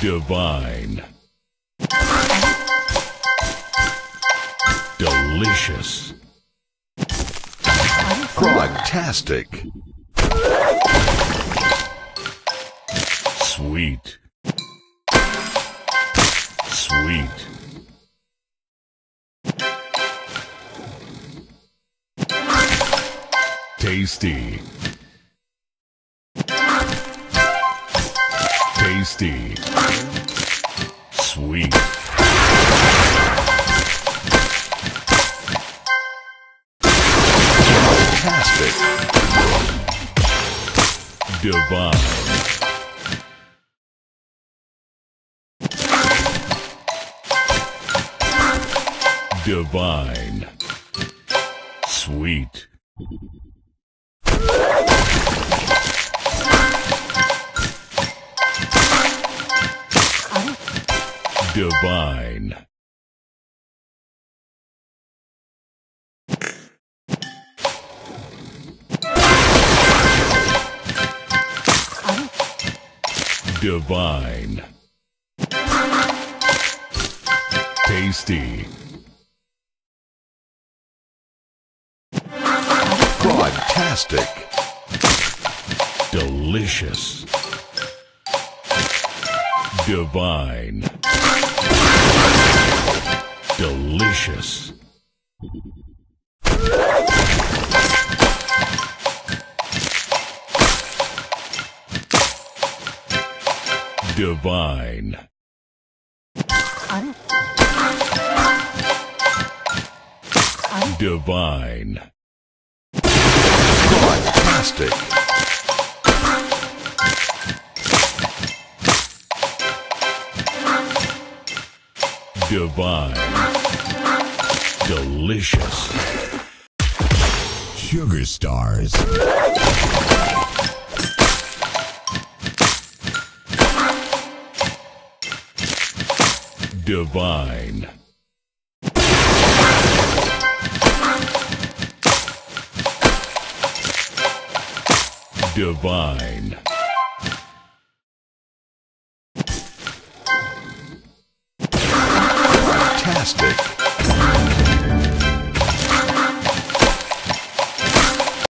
Divine. Delicious. Frogtastic. Sweet. Sweet. Tasty. Tasty. Sweet. Tastic. Divine. Divine. Sweet. Divine. Divine. Tasty. Fantastic. Delicious. Divine. Delicious. Divine. Divine. Frogtastic. Divine. Delicious. Sugar Stars. Divine. Divine. Frogtastic.